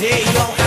me see